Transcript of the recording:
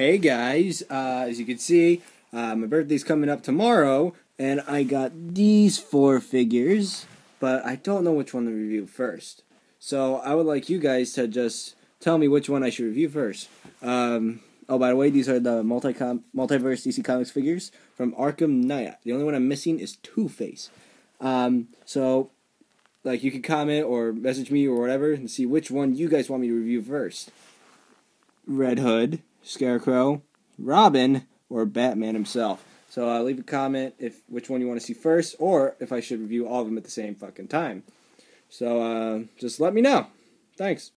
Hey guys, uh, as you can see, uh, my birthday's coming up tomorrow, and I got these four figures, but I don't know which one to review first. So I would like you guys to just tell me which one I should review first. Um, oh, by the way, these are the multi multiverse DC Comics figures from Arkham Knight. The only one I'm missing is Two Face. Um, so, like, you can comment or message me or whatever and see which one you guys want me to review first. Red Hood, Scarecrow, Robin, or Batman himself. So uh, leave a comment if which one you want to see first, or if I should review all of them at the same fucking time. So uh, just let me know. Thanks.